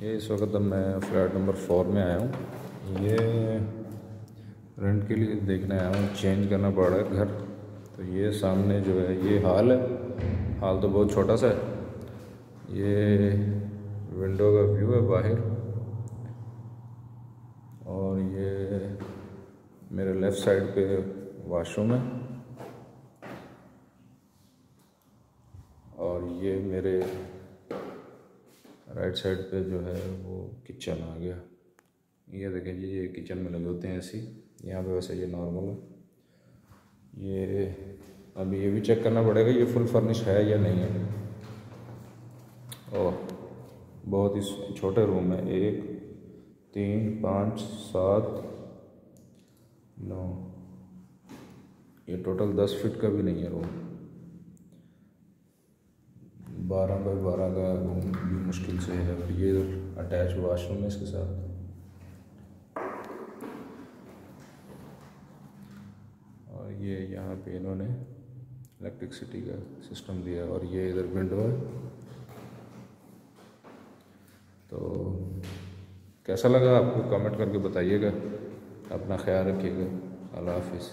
ये इस वक्त अब मैं फ्लैट नंबर फोर में आया हूँ। ये रेंट के लिए देखने आया हूँ। चेंज करना पड़ रहा है घर। तो ये सामने जो है, ये हाल है। हाल तो बहुत छोटा सा है। ये विंडो का व्यू है बाहर। और ये मेरे लेफ़्ट साइड पे वाशरूम है। और ये मेरे राइट साइड पे जो है वो किचन आ गया। ये देखें जी, ये किचन में लगे होते हैं ऐसी यहाँ पे वैसे ये नॉर्मल है। ये अभी ये भी चेक करना पड़ेगा, ये फुल फर्निश है या नहीं है। ओह, बहुत ही छोटे रूम है। एक, तीन, पाँच, सात, नौ। ये टोटल दस फिट का भी नहीं है रूम। बारह बाई बारह का रूम मुश्किल से है और ये अटैच वाशरूम है इसके साथ। और ये यहाँ पे इन्होंने इलेक्ट्रिसिटी का सिस्टम दिया और ये इधर विंडो है। तो कैसा लगा आपको? कमेंट करके बताइएगा। अपना ख्याल रखिएगा। अल्लाह हाफिज़।